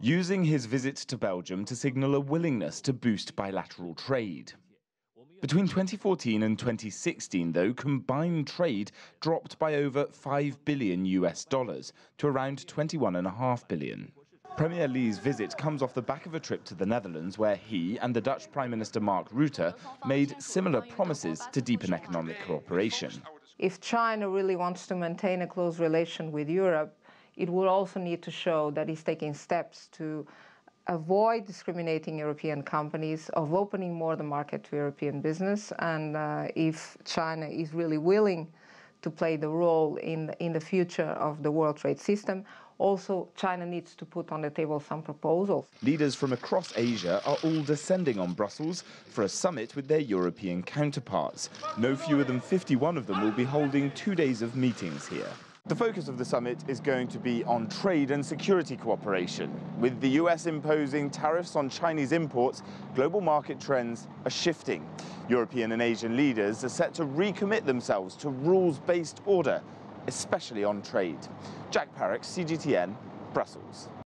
using his visit to Belgium to signal a willingness to boost bilateral trade. Between 2014 and 2016, though, combined trade dropped by over 5 billion US dollars to around 21.5 billion. Premier Li's visit comes off the back of a trip to the Netherlands where he and the Dutch Prime Minister Mark Rutte made similar promises to deepen economic cooperation. If China really wants to maintain a close relation with Europe, it will also need to show that it's taking steps to avoid discriminating European companies, of opening more the market to European business, and uh, if China is really willing to play the role in, in the future of the world trade system, also China needs to put on the table some proposals. Leaders from across Asia are all descending on Brussels for a summit with their European counterparts. No fewer than 51 of them will be holding two days of meetings here. The focus of the summit is going to be on trade and security cooperation. With the US imposing tariffs on Chinese imports, global market trends are shifting. European and Asian leaders are set to recommit themselves to rules-based order, especially on trade. Jack Parrock, CGTN, Brussels.